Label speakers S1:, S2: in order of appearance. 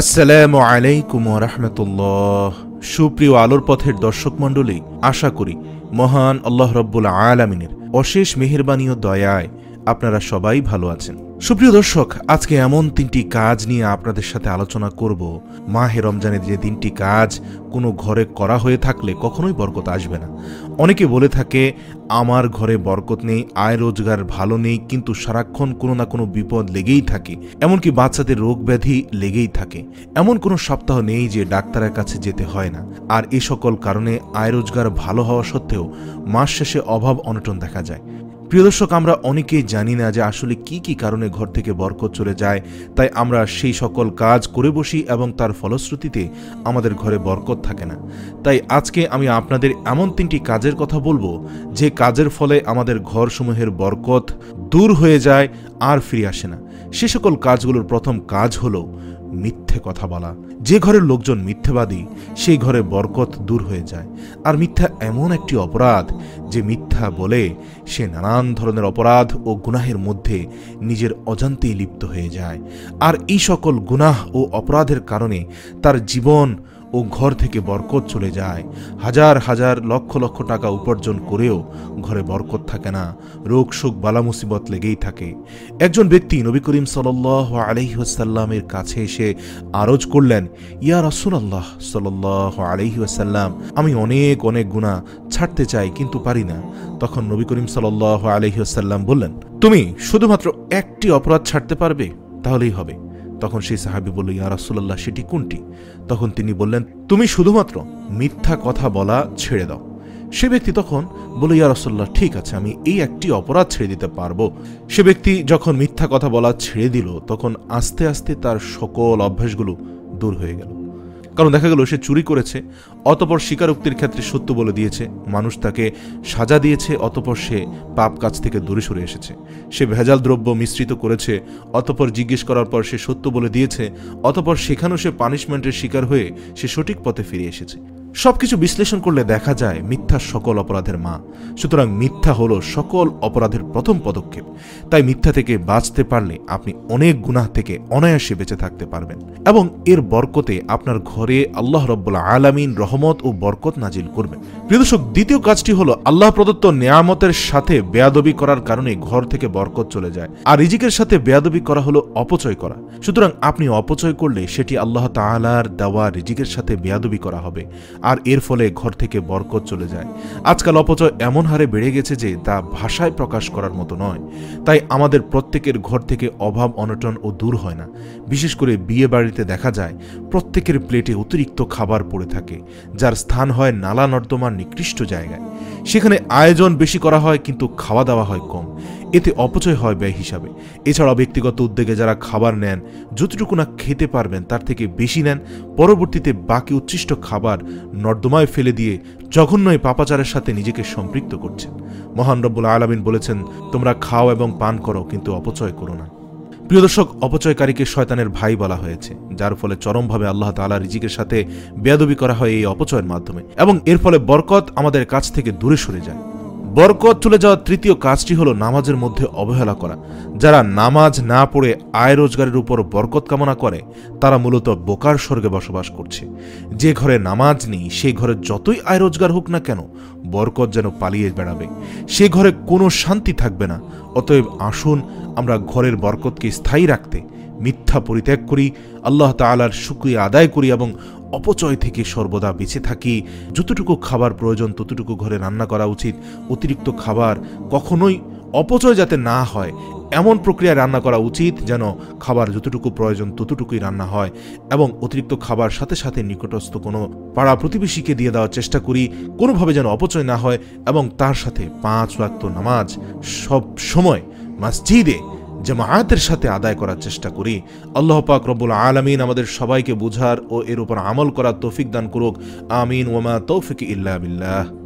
S1: আসসালামু আলাইকুম রহমতুল্লাহ। সুপ্রিয় আলোর পথের দর্শক মণ্ডলী, আশা করি মহান আল্লাহ রব্বুল আলমিনের অশেষ মেহেরবানি ও দয়ায় আপনারা সবাই ভালো আছেন। সুপ্রিয় দর্শক, আজকে এমন তিনটি কাজ নিয়ে আপনাদের সাথে আলোচনা করব। মাহে রমজানের যে তিনটি কাজ, কোনো ঘরে করা হয়ে থাকলে কখনোই বরকত আসবে না। অনেকে বলে থাকে, আমার ঘরে বরকত নেই, আয় রোজগার ভালো নেই, কিন্তু সারাক্ষণ কোনো না কোনো বিপদ লেগেই থাকে। এমনকি বাচ্চাদের রোগ ব্যাধি লেগেই থাকে। এমন কোনো সপ্তাহ নেই যে ডাক্তারের কাছে যেতে হয় না। আর এ সকল কারণে আয় রোজগার ভালো হওয়া সত্ত্বেও মাস শেষে অভাব অনটন দেখা যায়। প্রিয় দর্শক, আমরা অনেকেই জানি না যে আসলে কি কি কারণে ঘর থেকে বরকত চলে যায়। তাই আমরা সেই সকল কাজ করে বসি এবং তার ফলশ্রুতিতে আমাদের ঘরে বরকত থাকে না। তাই আজকে আমি আপনাদের এমন তিনটি কাজের কথা বলব, যে কাজের ফলে আমাদের ঘরসমূহের বরকত দূর হয়ে যায় আর ফিরে আসে না। সে সকল কাজগুলোর প্রথম কাজ হলো মিথ্যে কথা বলা। যে ঘরের লোকজন মিথ্যেবাদী, সেই ঘরে বরকত দূর হয়ে যায়। আর মিথ্যা এমন একটি অপরাধ যে মিথ্যা বলে সে নানান ধরনের অপরাধ ও গুনাহের মধ্যে নিজের অজান্তেই লিপ্ত হয়ে যায়। আর এই সকল গুনাহ ও অপরাধের কারণে তার জীবন ও ঘর থেকে বরকত চলে যায়। হাজার হাজার লক্ষ লক্ষ টাকা উপার্জন করেও ঘরে বরকত থাকে না। রোগ, শোক, বালা, মুসিবত লেগেই থাকে। একজন ব্যক্তি নবী করিম সাল আলহিহাসাল্লামের কাছে এসে আরজ করলেন, ইয়া রসুল আল্লাহ সাল আলহিহাসাল্লাম আমি অনেক অনেক গুণা ছাড়তে চাই কিন্তু পারি না। তখন নবী করিম সাল আলহিহাসাল্লাম বললেন, তুমি শুধুমাত্র একটি অপরাধ ছাড়তে পারবে, তাহলেই হবে। তখন সেই সাহাবি বলল, ইয়া রাসুল্লাহ সেটি কোনটি? তখন তিনি বললেন, তুমি শুধুমাত্র মিথ্যা কথা বলা ছেড়ে দাও। সে ব্যক্তি তখন বলল, ইয়া রসল্লাহ ঠিক আছে, আমি এই একটি অপরাধ ছেড়ে দিতে পারব। সে ব্যক্তি যখন মিথ্যা কথা বলা ছেড়ে দিল, তখন আস্তে আস্তে তার সকল অভ্যাসগুলো দূর হয়ে গেল। কারণ দেখা গেল সে চুরি করেছে, অতপর স্বীকারোক্তির ক্ষেত্রে সত্য বলে দিয়েছে। মানুষ তাকে সাজা দিয়েছে, অতপর সে পাপ কাজ থেকে দূরে সরে এসেছে। সে ভেজাল দ্রব্য মিশ্রিত করেছে, অতপর জিজ্ঞেস করার পর সে সত্য বলে দিয়েছে, অতপর সেখানেও সে পানিশমেন্টের শিকার হয়ে সে সঠিক পথে ফিরে এসেছে। সবকিছু বিশ্লেষণ করলে দেখা যায় মিথ্যা সকল অপরাধের মা। সুতরাং মিথ্যা হলো সকল অপরাধের প্রথম পদক্ষেপ। তাই মিথ্যা থেকে বাঁচতে পারলে আপনি অনেক গুনাহ থেকে অনায়াসে বেঁচে থাকতে পারবেন। এবং এর বরকতে আপনার ঘরে আল্লাহ রব্বুল্লা আলামিন রহমত ও বরকত নাজিল করবেন। প্রিয়দর্শক দ্বিতীয় কাজটি হলো আল্লাহ প্রদত্ত নেয়ামতের সাথে বেয়াদবি করার কারণে ঘর থেকে বরকত চলে যায়। আর রিজিকের সাথে বেয়াদবি করা হলো অপচয় করা। সুতরাং আপনি অপচয় করলে সেটি আল্লাহ তালার দেওয়া রিজিকের সাথে বেয়াদবি করা হবে। আর এর ফলে ঘর থেকে বরকত চলে যায়। আজকাল অপচয় এমন হারে বেড়ে গেছে যে তা ভাষায় প্রকাশ করার মতো নয়। তাই আমাদের প্রত্যেকের ঘর থেকে অভাব, অনটন ও দূর হয় না। বিশেষ করে বিয়ে বাড়িতে দেখা যায়, প্রত্যেকের প্লেটে অতিরিক্ত খাবার পড়ে থাকে, যার স্থান হয় নালা নর্দমার নিকৃষ্ট জায়গায়। সেখানে আয়োজন বেশি করা হয় কিন্তু খাওয়া দাওয়া হয় কম। এতে অপচয় হয় ব্যয় হিসাবে। এছাড়া ব্যক্তিগত উদ্যোগে যারা খাবার নেন, যতটুকু না খেতে পারবেন তার থেকে বেশি নেন, পরবর্তীতে বাকি উচ্ছিষ্ট খাবার নর্দমায় ফেলে দিয়ে জঘন্যয় পাপাচারের সাথে নিজেকে সম্পৃক্ত করছেন মহান রব্বুল আলমিন বলেছেন, তোমরা খাও এবং পান করো, কিন্তু অপচয় করো না। প্রিয় দর্শক, অপচয়কারীকে শয়তানের ভাই বলা হয়েছে, যার ফলে চরমভাবে আল্লাহ তালা রিজিকের সাথে বেয়াদবি করা হয় এই অপচয়ের মাধ্যমে। এবং এর ফলে বরকত আমাদের কাছ থেকে দূরে সরে যায়। বরকত চলে যাওয়ার তৃতীয় কাজটি হলো নামাজের মধ্যে অবহেলা করা। যারা নামাজ না পড়ে আয় রোজগারের উপর বরকত কামনা করে, তারা মূলত বোকার স্বর্গে বসবাস করছে। যে ঘরে নামাজ নেই সেই ঘরে যতই আয় রোজগার হোক না কেন, বরকত যেন পালিয়ে বেড়াবে। সে ঘরে কোনো শান্তি থাকবে না। অতএব আসুন আমরা ঘরের বরকতকে স্থায়ী রাখতে মিথ্যা পরিত্যাগ করি, আল্লাহ তালার শুক্রিয়া আদায় করি এবং অপচয় থেকে সর্বদা বেঁচে থাকি। যতটুকু খাবার প্রয়োজন, ততটুকু ঘরে রান্না করা উচিত। অতিরিক্ত খাবার কখনোই অপচয় যাতে না হয়, এমন প্রক্রিয়ায় রান্না করা উচিত যেন খাবার যতটুকু প্রয়োজন, ততটুকুই রান্না হয় এবং অতিরিক্ত খাবার সাথে সাথে নিকটস্থ কোনো পাড়া প্রতিবেশীকে দিয়ে দেওয়ার চেষ্টা করি। কোনোভাবে যেন অপচয় না হয় এবং তার সাথে পাঁচ ওয়াক্ত নামাজ সব সময় মসজিদে জামায়াতের সাথে আদায় করার চেষ্টা করি। আল্লাহ পাক রব্বুল আলমিন আমাদের সবাইকে বুঝার ও এর উপর আমল করার তৌফিক দান করুক। আমিন। ওমা তৌফিক ইল্লা বিল্লাহ।